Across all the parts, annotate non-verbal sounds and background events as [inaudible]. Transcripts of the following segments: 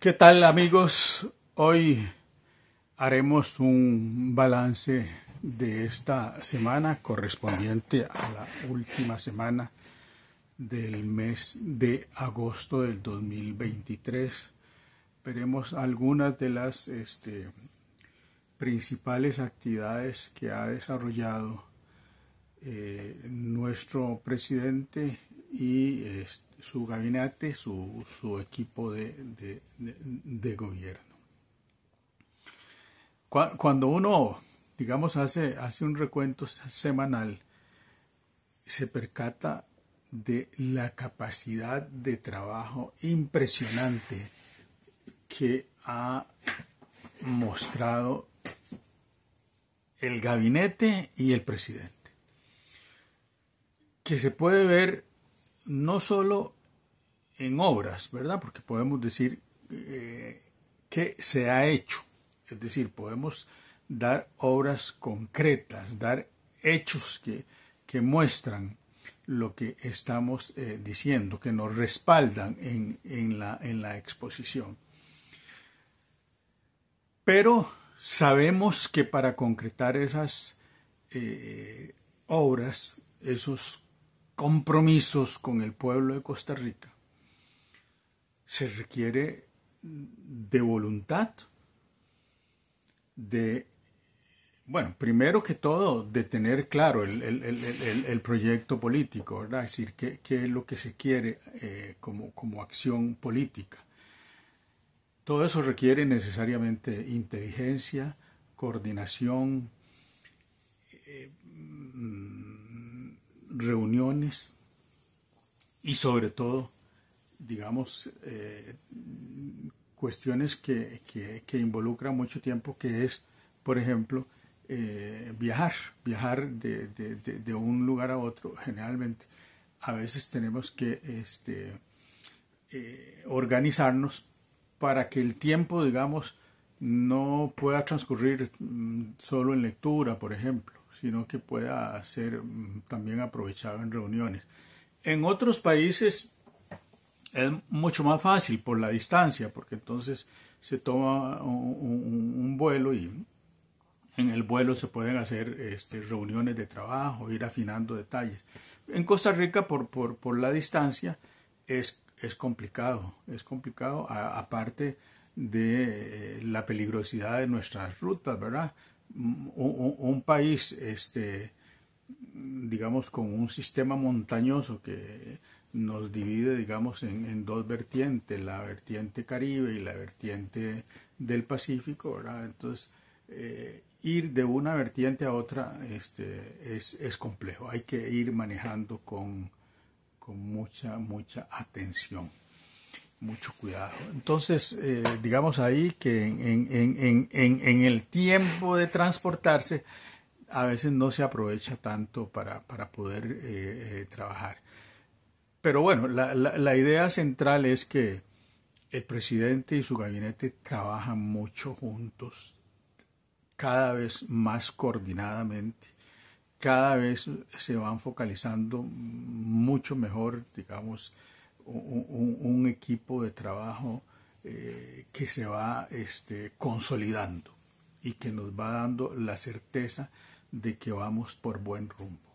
¿Qué tal amigos? Hoy haremos un balance de esta semana correspondiente a la última semana del mes de agosto del 2023. Veremos algunas de las este, principales actividades que ha desarrollado eh, nuestro presidente y este, su gabinete, su, su equipo de, de, gobierno. Cuando uno, digamos, hace, hace un recuento semanal, se percata de la capacidad de trabajo impresionante que ha mostrado el gabinete y el presidente. Que se puede ver no solo en obras, ¿verdad? Porque podemos decir eh, que se ha hecho, es decir, podemos dar obras concretas, dar hechos que, que muestran lo que estamos eh, diciendo, que nos respaldan en, en, la, en la exposición. Pero sabemos que para concretar esas eh, obras, esos compromisos con el pueblo de Costa Rica, se requiere de voluntad, de, bueno, primero que todo, de tener claro el, proyecto político, ¿verdad? Es decir, qué, es lo que se quiere eh, como, como acción política. Todo eso requiere necesariamente inteligencia, coordinación, reuniones y sobre todo, digamos, eh, cuestiones que, que, involucran mucho tiempo, que es, por ejemplo, eh, viajar, viajar de, de, un lugar a otro, [laughs] generalmente. A veces tenemos que este, eh, organizarnos para que el tiempo, digamos, no pueda transcurrir mm, solo en lectura, por ejemplo sino que pueda ser mm, también aprovechado en reuniones. En otros países es mucho más fácil por la distancia, porque entonces se toma un, vuelo y en el vuelo se pueden hacer este, reuniones de trabajo, ir afinando detalles. En Costa Rica, por, por, por la distancia, es, es, complicado, es complicado, aparte de la peligrosidad de nuestras rutas, ¿verdad? Un, país, este, digamos, con un sistema montañoso que nos divide, digamos, en, dos vertientes, la vertiente caribe y la vertiente del Pacífico. Entonces, eh, ir de una vertiente a otra este, es, es, complejo, hay que ir manejando con, con mucha, mucha atención mucho cuidado. Entonces, eh, digamos ahí que en, el tiempo de transportarse a veces no se aprovecha tanto para, poder eh, eh, trabajar. Pero bueno, la, la, idea central es que el presidente y su gabinete trabajan mucho juntos, cada vez más coordinadamente, cada vez se van focalizando mucho mejor, digamos, un, equipo de trabajo eh, que se va este, consolidando y que nos va dando la certeza de que vamos por buen rumbo.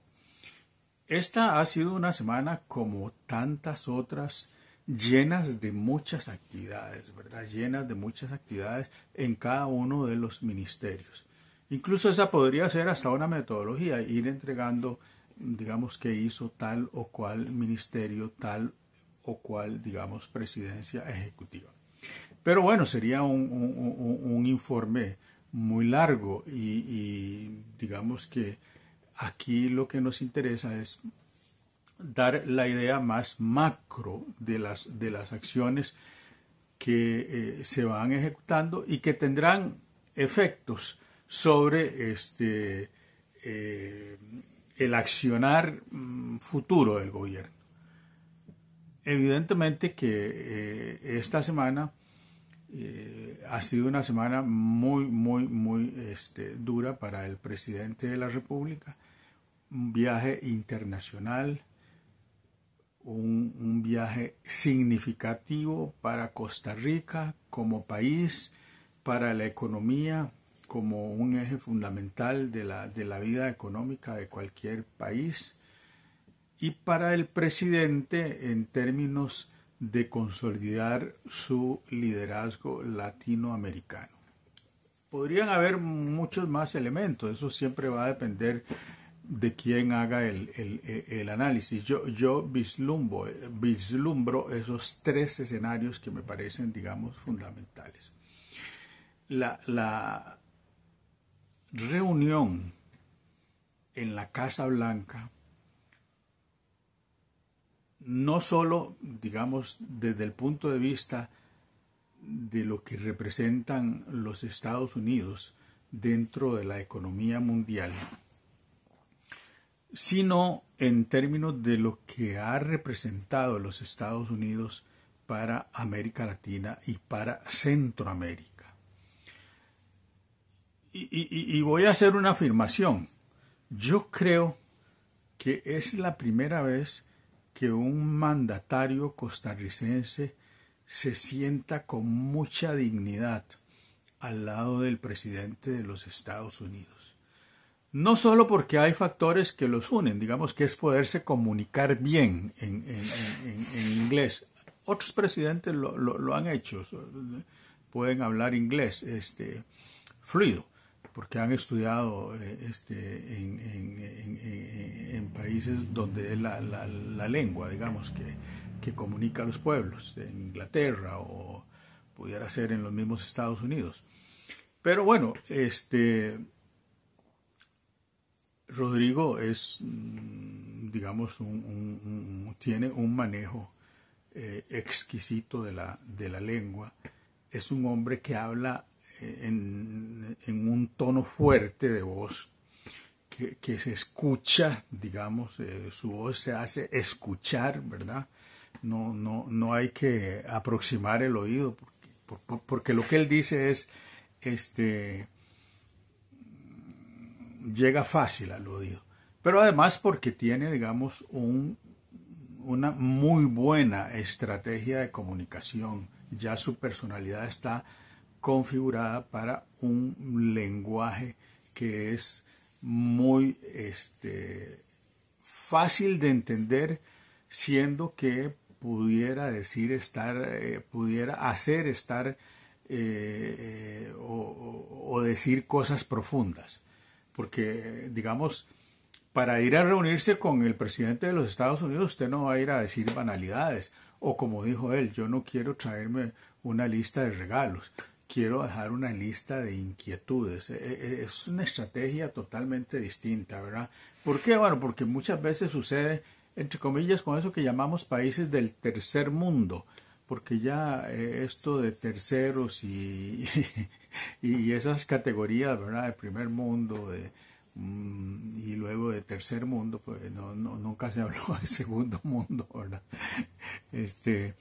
Esta ha sido una semana como tantas otras llenas de muchas actividades, ¿verdad? Llenas de muchas actividades en cada uno de los ministerios. Incluso esa podría ser hasta una metodología, ir entregando, digamos, que hizo tal o cual ministerio, tal o cual, digamos, presidencia ejecutiva. Pero bueno, sería un, informe muy largo y, digamos que aquí lo que nos interesa es dar la idea más macro de las, de las acciones que eh, se van ejecutando y que tendrán efectos sobre este, eh, el accionar mm, futuro del gobierno. Evidentemente que eh, esta semana eh, ha sido una semana muy, muy, muy este, dura para el presidente de la República. Un viaje internacional, un, un, viaje significativo para Costa Rica como país, para la economía como un eje fundamental de la, de la vida económica de cualquier país y para el presidente en términos de consolidar su liderazgo latinoamericano. Podrían haber muchos más elementos, eso siempre va a depender de quién haga el, el, el análisis. Yo, yo vislumbro, vislumbro esos tres escenarios que me parecen, digamos, fundamentales. La, la reunión en la Casa Blanca no solo, digamos, desde el punto de vista de lo que representan los Estados Unidos dentro de la economía mundial, sino en términos de lo que ha representado los Estados Unidos para América Latina y para Centroamérica. Y, y, y, voy a hacer una afirmación. Yo creo que es la primera vez que un mandatario costarricense se sienta con mucha dignidad al lado del presidente de los Estados Unidos. No solo porque hay factores que los unen, digamos que es poderse comunicar bien en, inglés. Otros presidentes lo, lo, lo, han hecho, pueden hablar inglés este, fluido, porque han estudiado este, en, en países donde es la, la, la lengua, digamos, que, que comunica a los pueblos, en Inglaterra o pudiera ser en los mismos Estados Unidos. Pero bueno, este Rodrigo es, digamos, un, un, un, tiene un manejo eh, exquisito de la, de la lengua. Es un hombre que habla en, un tono fuerte de voz, que, se escucha, digamos, eh, su voz se hace escuchar, ¿verdad? No, no, no hay que aproximar el oído, porque, por, porque lo que él dice es, este, llega fácil al oído. Pero además porque tiene, digamos, un, una muy buena estrategia de comunicación. Ya su personalidad está configurada para un lenguaje que es muy este, fácil de entender, siendo que pudiera decir estar, eh, pudiera hacer estar eh, eh, o, o, decir cosas profundas. Porque, digamos, para ir a reunirse con el presidente de los Estados Unidos, usted no va a ir a decir banalidades. O como dijo él, yo no quiero traerme una lista de regalos, quiero dejar una lista de inquietudes. Es una estrategia totalmente distinta, ¿verdad? ¿Por qué? Bueno, porque muchas veces sucede entre comillas, con eso que llamamos países del tercer mundo, porque ya eh, esto de terceros y, [laughs] y, esas categorías, ¿verdad? De primer mundo mm, y luego de tercer mundo, pues no, no, nunca se habló [laughs] de segundo mundo, ¿verdad? Este,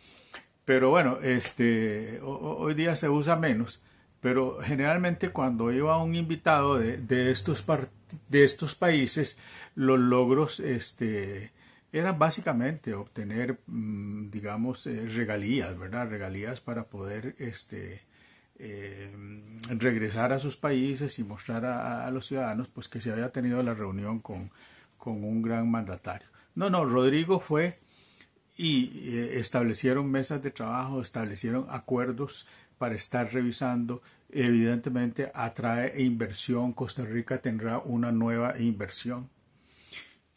pero bueno, este, hoy día se usa menos, pero generalmente cuando iba un invitado de, de estos, de estos países, los logros, este, era básicamente obtener, mm, digamos, eh, regalías, ¿verdad? Regalías para poder este, eh, regresar a sus países y mostrar a, a, los ciudadanos pues, que se había tenido la reunión con, con un gran mandatario. No, no, Rodrigo fue y eh, establecieron mesas de trabajo, establecieron acuerdos para estar revisando. Evidentemente atrae inversión. Costa Rica tendrá una nueva inversión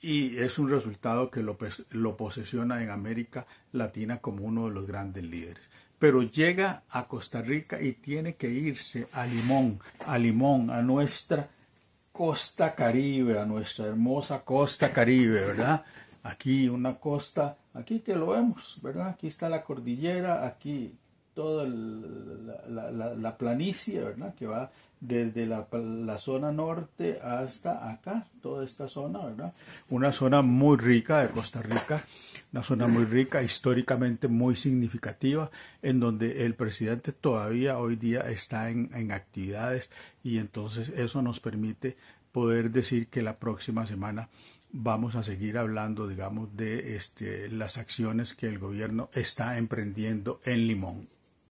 y es un resultado que lo, lo, posesiona en América Latina como uno de los grandes líderes. Pero llega a Costa Rica y tiene que irse a Limón, a Limón, a nuestra costa caribe, a nuestra hermosa costa caribe, ¿verdad? Aquí una costa, aquí que lo vemos, ¿verdad? Aquí está la cordillera, aquí toda la, la, la, planicie, ¿verdad? Que va desde la, la, zona norte hasta acá, toda esta zona, ¿verdad? Una zona muy rica de Costa Rica, una zona muy rica, históricamente muy significativa, en donde el presidente todavía hoy día está en, en actividades y entonces eso nos permite poder decir que la próxima semana vamos a seguir hablando, digamos, de este, las acciones que el gobierno está emprendiendo en Limón.